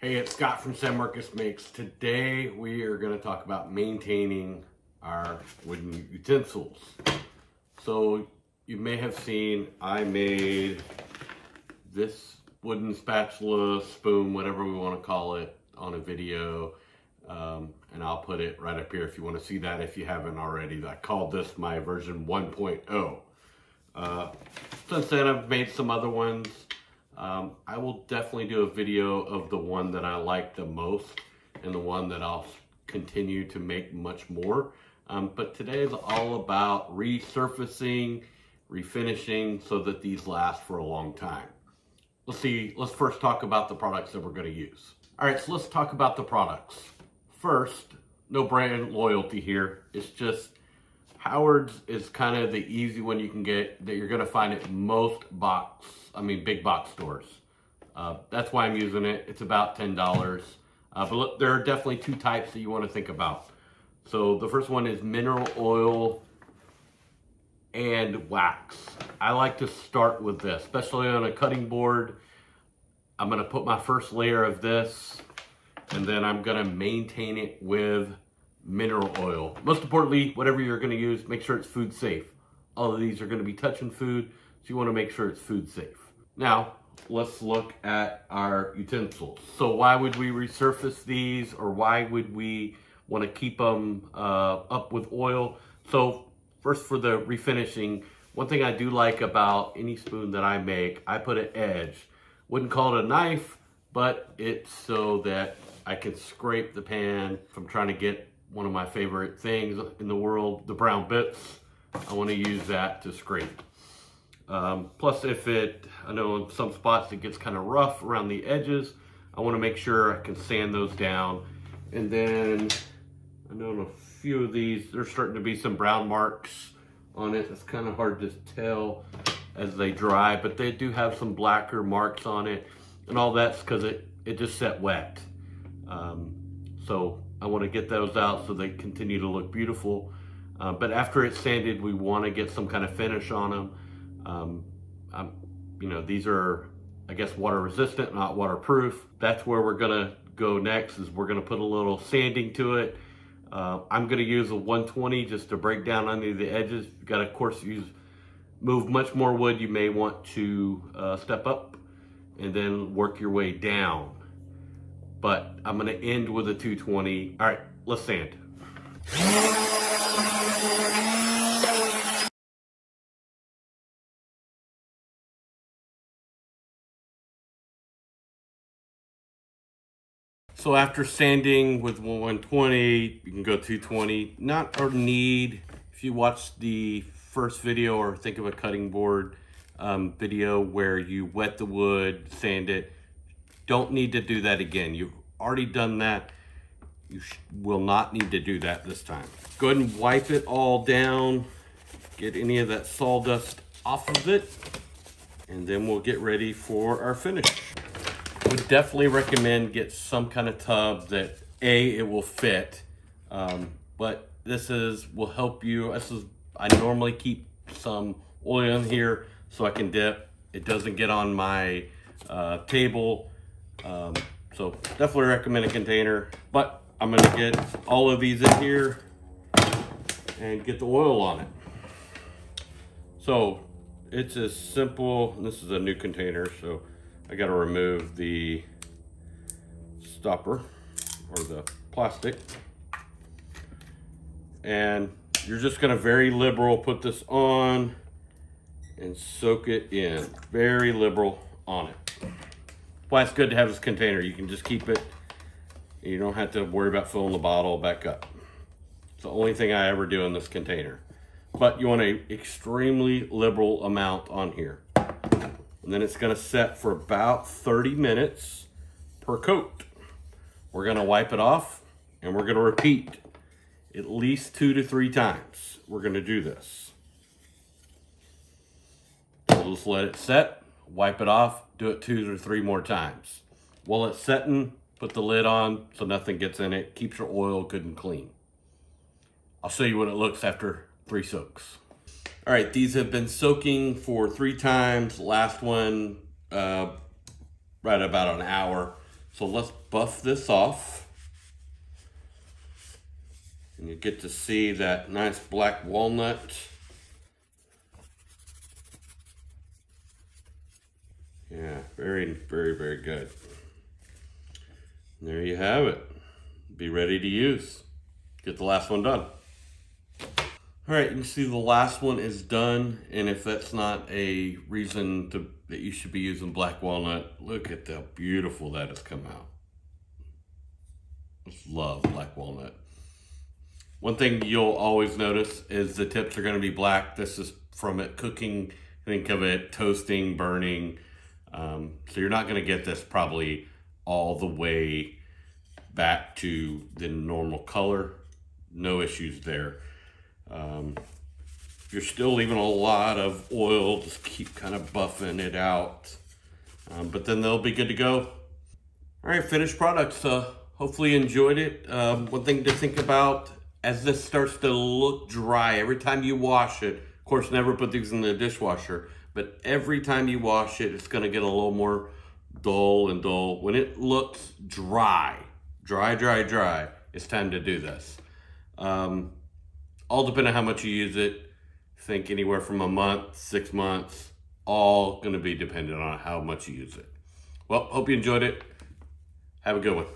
Hey, it's Scott from San Marcos Makes. Today we are going to talk about maintaining our wooden utensils. So you may have seen I made this wooden spatula, spoon, whatever we want to call it, on a video. Um, and I'll put it right up here if you want to see that if you haven't already. I called this my version 1.0. Uh, since then I've made some other ones. Um, I will definitely do a video of the one that I like the most and the one that I'll continue to make much more. Um, but today is all about resurfacing, refinishing so that these last for a long time. Let's see, let's first talk about the products that we're gonna use. All right, so let's talk about the products. First, no brand loyalty here. It's just Howard's is kind of the easy one you can get that you're going to find at most box, I mean, big box stores. Uh, that's why I'm using it. It's about $10. Uh, but look, there are definitely two types that you want to think about. So the first one is mineral oil and wax. I like to start with this, especially on a cutting board. I'm going to put my first layer of this and then I'm going to maintain it with mineral oil. Most importantly, whatever you're going to use, make sure it's food safe. All of these are going to be touching food, so you want to make sure it's food safe. Now, let's look at our utensils. So why would we resurface these or why would we want to keep them uh, up with oil? So first for the refinishing, one thing I do like about any spoon that I make, I put an edge. Wouldn't call it a knife, but it's so that I can scrape the pan from trying to get one of my favorite things in the world, the brown bits. I want to use that to scrape. Um, plus, if it, I know in some spots it gets kind of rough around the edges, I want to make sure I can sand those down. And then, I know in a few of these, there's starting to be some brown marks on it. It's kind of hard to tell as they dry, but they do have some blacker marks on it. And all that's because it, it just set wet. Um, so I want to get those out so they continue to look beautiful. Uh, but after it's sanded, we want to get some kind of finish on them. Um, you know, these are, I guess, water resistant, not waterproof. That's where we're gonna go next is we're gonna put a little sanding to it. Uh, I'm gonna use a 120 just to break down under the edges. You gotta, of course, use move much more wood. You may want to uh, step up and then work your way down but I'm gonna end with a 220. All right, let's sand. So after sanding with 120, you can go 220. Not a need. If you watch the first video or think of a cutting board um, video where you wet the wood, sand it, don't need to do that again. You've already done that. You will not need to do that this time. Go ahead and wipe it all down. Get any of that sawdust off of it. And then we'll get ready for our finish. Would definitely recommend get some kind of tub that A, it will fit. Um, but this is, will help you. This is, I normally keep some oil in here so I can dip. It doesn't get on my uh, table um, so definitely recommend a container, but I'm gonna get all of these in here and get the oil on it. So it's as simple, this is a new container, so I gotta remove the stopper or the plastic. And you're just gonna very liberal put this on and soak it in. Very liberal on it why it's good to have this container. You can just keep it. You don't have to worry about filling the bottle back up. It's the only thing I ever do in this container. But you want an extremely liberal amount on here. And then it's gonna set for about 30 minutes per coat. We're gonna wipe it off and we're gonna repeat at least two to three times. We're gonna do this. We'll just let it set, wipe it off, do it two or three more times. While it's setting, put the lid on so nothing gets in it. Keeps your oil good and clean. I'll show you what it looks after three soaks. All right, these have been soaking for three times. Last one, uh, right about an hour. So let's buff this off. And you get to see that nice black walnut. Yeah, very, very, very good. There you have it. Be ready to use. Get the last one done. All right, you can see the last one is done. And if that's not a reason to, that you should be using black walnut, look at how beautiful that has come out. Just love black walnut. One thing you'll always notice is the tips are gonna be black. This is from it cooking, think of it toasting, burning. Um, so you're not gonna get this probably all the way back to the normal color. No issues there. Um, you're still leaving a lot of oil, just keep kind of buffing it out. Um, but then they'll be good to go. All right, finished product. So hopefully you enjoyed it. Um, one thing to think about as this starts to look dry, every time you wash it, of course, never put these in the dishwasher, but every time you wash it, it's gonna get a little more dull and dull. When it looks dry, dry, dry, dry, it's time to do this. Um, all depending on how much you use it. Think anywhere from a month, six months, all gonna be dependent on how much you use it. Well, hope you enjoyed it. Have a good one.